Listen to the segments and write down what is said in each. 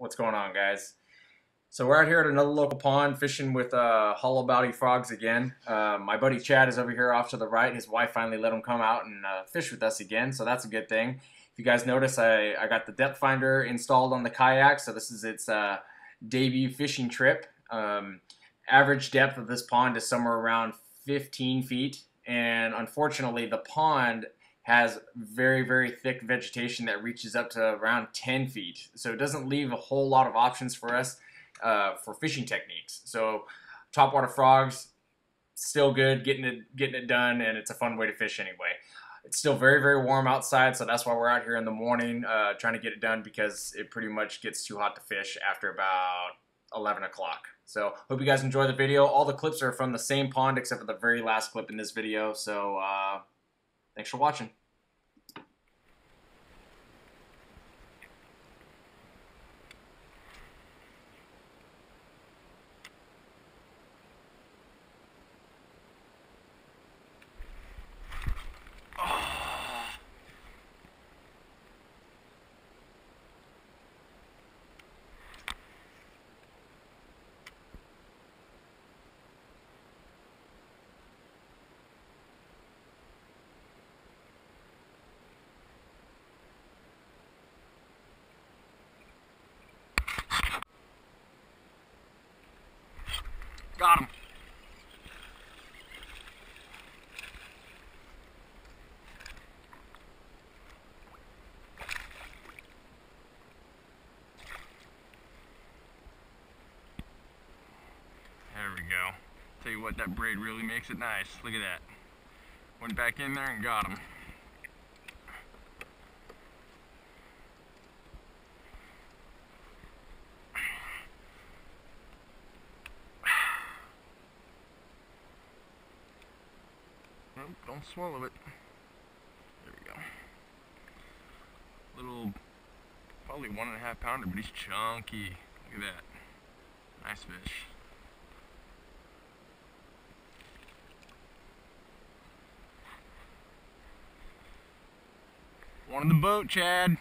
What's going on, guys? So we're out here at another local pond fishing with uh, hollow body frogs again. Uh, my buddy Chad is over here off to the right. His wife finally let him come out and uh, fish with us again, so that's a good thing. If you guys notice, I, I got the depth finder installed on the kayak, so this is its uh, debut fishing trip. Um, average depth of this pond is somewhere around 15 feet, and unfortunately, the pond has very, very thick vegetation that reaches up to around 10 feet. So it doesn't leave a whole lot of options for us uh, for fishing techniques. So topwater frogs, still good, getting it, getting it done, and it's a fun way to fish anyway. It's still very, very warm outside, so that's why we're out here in the morning uh, trying to get it done because it pretty much gets too hot to fish after about 11 o'clock. So hope you guys enjoy the video. All the clips are from the same pond except for the very last clip in this video. So uh, thanks for watching. Got him. There we go. Tell you what, that braid really makes it nice. Look at that. Went back in there and got him. Don't swallow it. There we go. Little, probably one and a half pounder, but he's chunky. Look at that. Nice fish. One in the boat, Chad.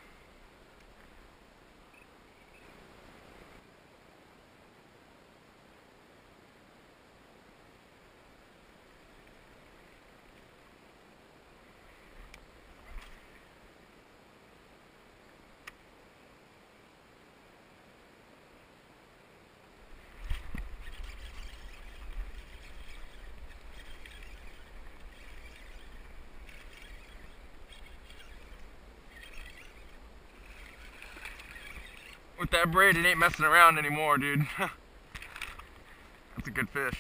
With that braid, it ain't messing around anymore, dude. That's a good fish.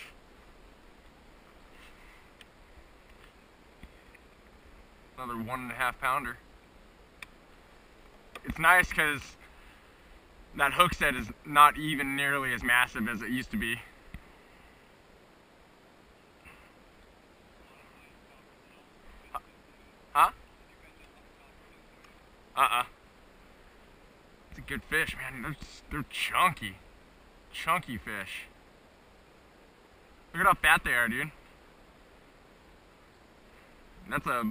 Another one and a half pounder. It's nice because that hook set is not even nearly as massive as it used to be. Huh? Uh-uh. It's a good fish, man. They're, they're chunky. Chunky fish. Look at how fat they are, dude. That's a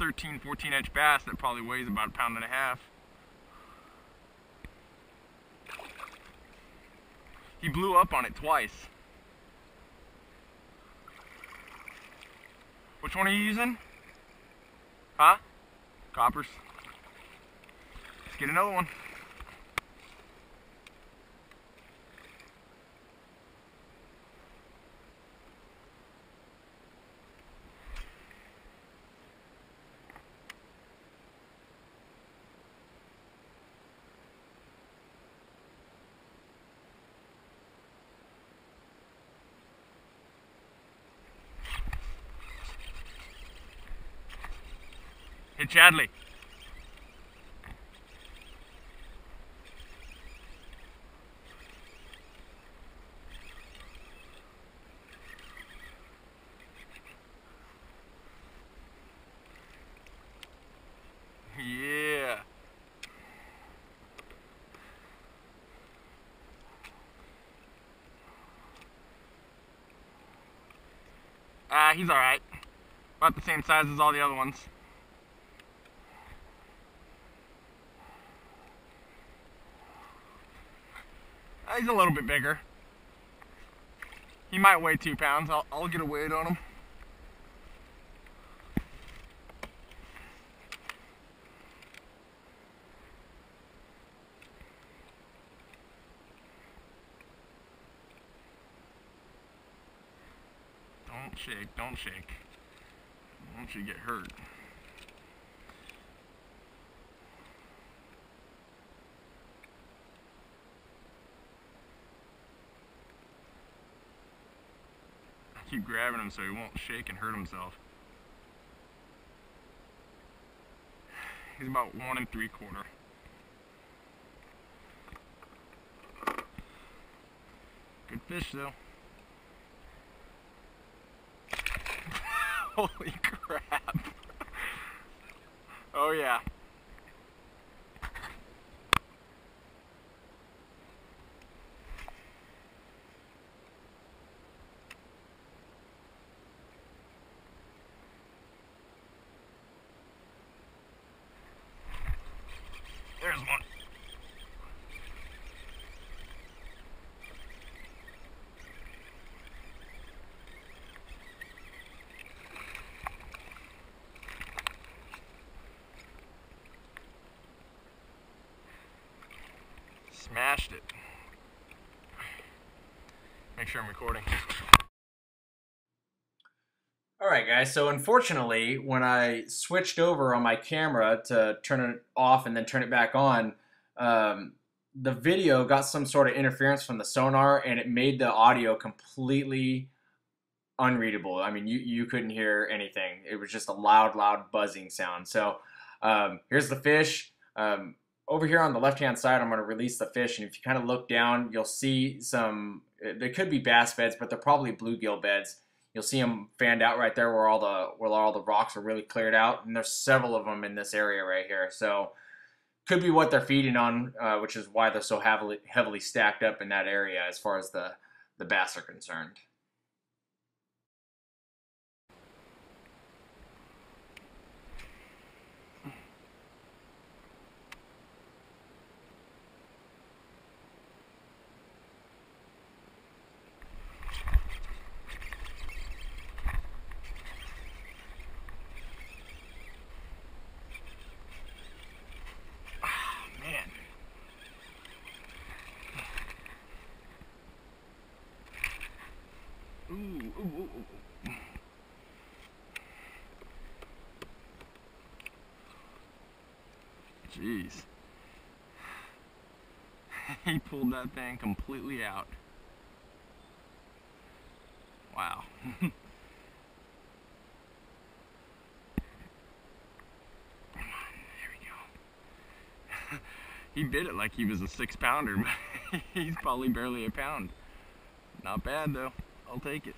13, 14 inch bass that probably weighs about a pound and a half. He blew up on it twice. Which one are you using? Huh? Koppers. Get another one. Hey, Chadley. Yeah. Ah, he's alright. About the same size as all the other ones. he's a little bit bigger. He might weigh two pounds. I'll, I'll get a weight on him. Don't shake, don't shake. Don't you get hurt. I keep grabbing him so he won't shake and hurt himself. He's about one and three quarter. Good fish though. Holy crap. Oh yeah. There's one. Smashed it. Make sure I'm recording. All right, guys. So unfortunately, when I switched over on my camera to turn it off and then turn it back on, um, the video got some sort of interference from the sonar, and it made the audio completely unreadable. I mean, you you couldn't hear anything. It was just a loud, loud buzzing sound. So um, here's the fish. Um, over here on the left hand side, I'm going to release the fish, and if you kind of look down, you'll see some. They could be bass beds, but they're probably bluegill beds. You'll see them fanned out right there where all the where all the rocks are really cleared out, and there's several of them in this area right here. So could be what they're feeding on, uh, which is why they're so heavily heavily stacked up in that area as far as the the bass are concerned. Jeez. he pulled that thing completely out. Wow. he bit it like he was a six pounder. But he's probably barely a pound. Not bad though. I'll take it.